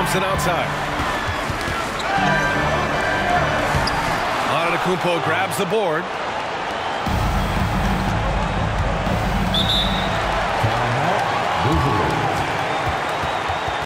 Thompson outside. Antetokounmpo grabs the board.